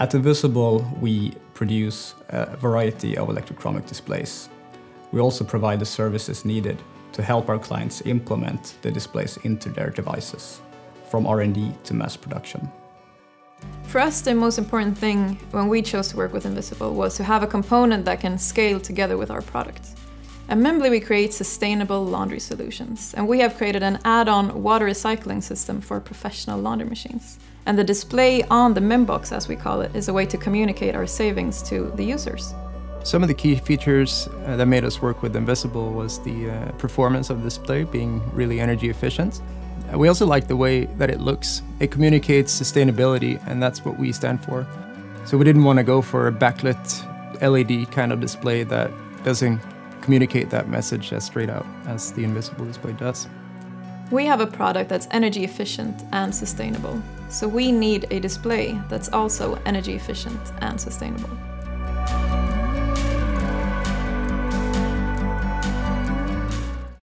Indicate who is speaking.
Speaker 1: At Ynvisible, we produce a variety of electrochromic displays. We also provide the services needed to help our clients implement the displays into their devices, from R&D to mass production.
Speaker 2: For us, the most important thing when we chose to work with Ynvisible was to have a component that can scale together with our product. At Mimbly, we create sustainable laundry solutions, and we have created an add-on water recycling system for professional laundry machines. And the display on the Mimbox, as we call it, is a way to communicate our savings to the users.
Speaker 3: Some of the key features uh, that made us work with Ynvisible was the uh, performance of the display being really energy efficient. Uh, we also like the way that it looks. It communicates sustainability, and that's what we stand for. So we didn't want to go for a backlit LED kind of display that doesn't communicate that message as straight out as the Ynvisible display does.
Speaker 2: We have a product that's energy efficient and sustainable, so we need a display that's also energy efficient and sustainable.